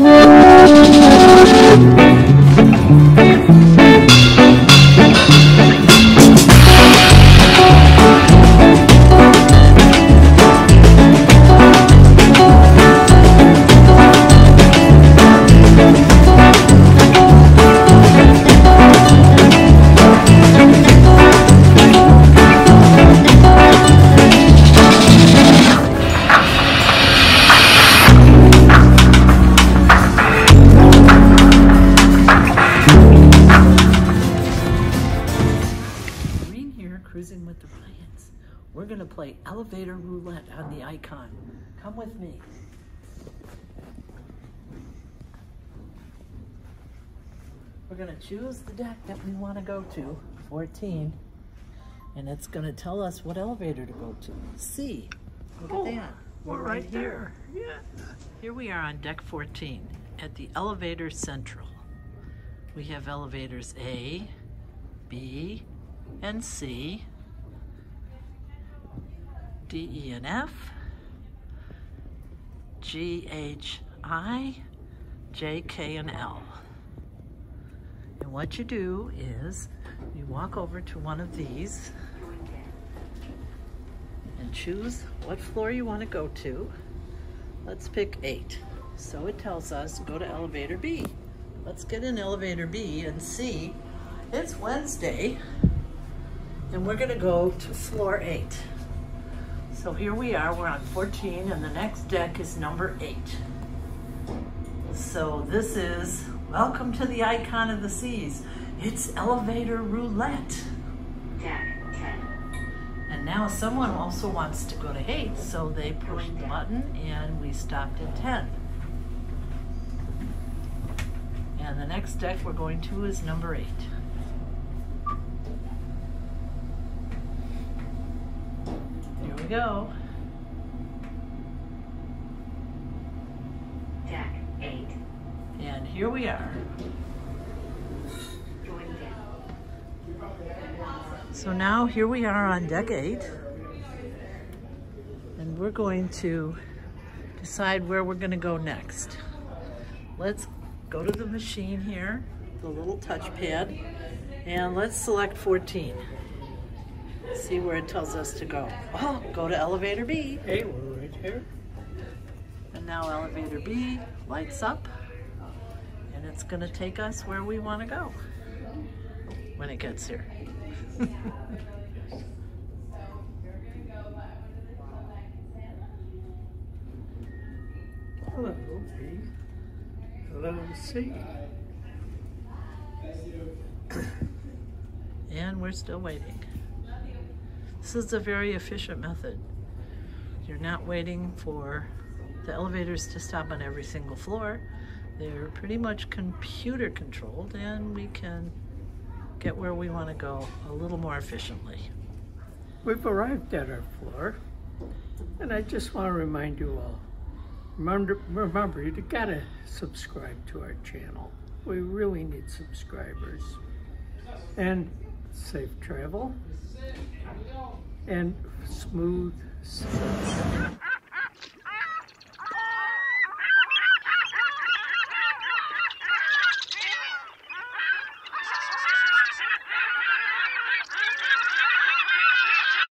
Green here, cruising with the Ryans. We're gonna play elevator roulette on the icon. Come with me. We're gonna choose the deck that we wanna go to, 14, and it's gonna tell us what elevator to go to. C. Look Oh, at that. We're right here. Yeah. Here we are on deck 14 at the elevator central. We have elevators A, B, and C, D, E, and F, G, H, I, J, K, and L. And what you do is you walk over to one of these and choose what floor you want to go to. Let's pick eight. So it tells us go to elevator B. Let's get in elevator B and see. It's Wednesday and we're gonna go to floor eight. So here we are, we're on 14 and the next deck is number eight. So this is Welcome to the Icon of the Seas. It's elevator roulette. Deck 10. And now someone also wants to go to 8, so they pushed the button and we stopped at 10. And the next deck we're going to is number 8. Go. Deck eight. And here we are. So now here we are on deck eight. And we're going to decide where we're gonna go next. Let's go to the machine here, the little touchpad, and let's select 14. See where it tells us to go. Oh, go to elevator B. Hey, we're right here. And now elevator B lights up and it's gonna take us where we wanna go when it gets here. Hello, B. Hello, C. And we're still waiting. This is a very efficient method. You're not waiting for the elevators to stop on every single floor. They're pretty much computer controlled and we can get where we want to go a little more efficiently. We've arrived at our floor, and I just want to remind you all, remember, remember you gotta subscribe to our channel. We really need subscribers. And safe travel, and smooth.